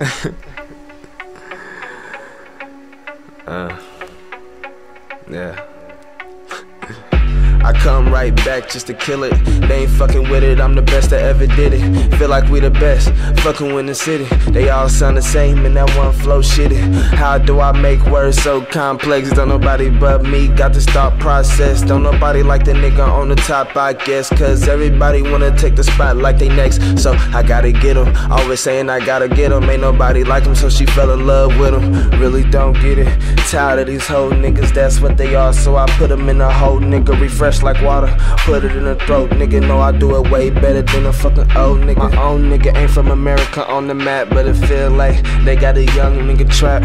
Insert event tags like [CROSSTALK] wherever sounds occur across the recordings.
[LAUGHS] uh, yeah. I come right back just to kill it. They ain't fucking with it, I'm the best that ever did it. Feel like we the best, fucking with the city. They all sound the same and that one flow shitty. How do I make words so complex? Don't nobody but me got the start process. Don't nobody like the nigga on the top, I guess. Cause everybody wanna take the spot like they next. So I gotta get him. Always saying I gotta get him. Ain't nobody like him, so she fell in love with him. Really don't get it. Tired of these whole niggas, that's what they are. So I put them in a whole nigga refresh fresh like water. Put it in the throat, nigga. Know I do it way better than a fucking old nigga. My own nigga ain't from America on the map, but it feel like they got a young nigga trap.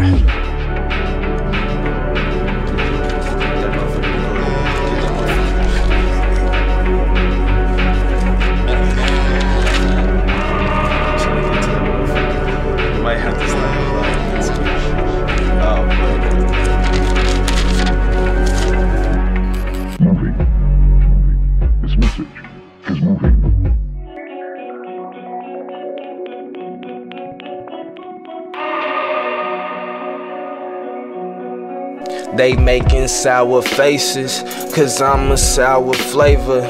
They making sour faces, cause I'm a sour flavor.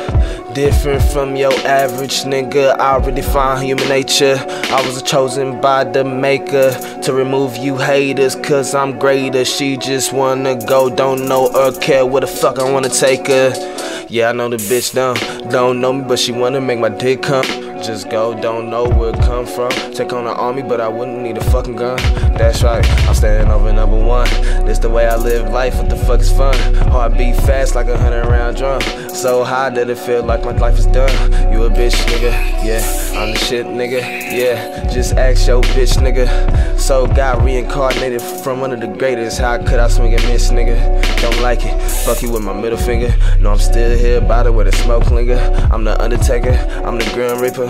Different from your average nigga. I already find human nature. I was chosen by the maker to remove you haters, cause I'm greater. She just wanna go, don't know or care where the fuck I wanna take her. Yeah, I know the bitch don't, don't know me, but she wanna make my dick come. Just go, don't know where it come from. Take on the army, but I wouldn't need a fucking gun. That's right, I'm standing over number one. This the way I live life, what the fuck is fun? Heart beat fast like a hundred round drum. So high that it feel like my life is done. You a bitch, nigga, yeah. I'm the shit, nigga, yeah. Just ask your bitch, nigga. So got reincarnated from one of the greatest. How could I swing and miss, nigga? Don't like it. Fuck you with my middle finger. No, I'm still here, by the way the smoke linger. I'm the Undertaker, I'm the Grim Reaper.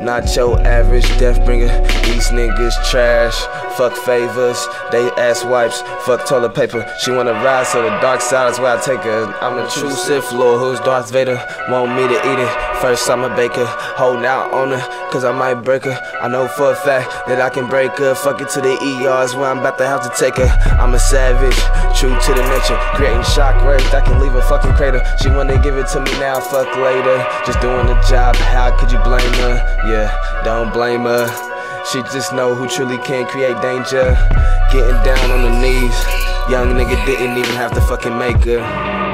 Not your average death bringer. These niggas trash. Fuck favors, they ass wipes. Fuck toilet paper. She wanna ride, so the dark side is where I take her. I'm the true Sith Lord, who's Darth Vader. Want me to eat it. First, I'm a baker. Hold out on her, cause I might break her. I know for a fact that I can break her. Fuck it to the ERs where I'm about to have to take her. I'm a savage, true to the nature. Creating shockwaves that can leave a fucking crater. She wanna give it to me now, fuck later. Just doing the job, how could you blame her? Yeah, don't blame her. She just know who truly can create danger. Getting down on the knees. Young nigga didn't even have to fucking make her.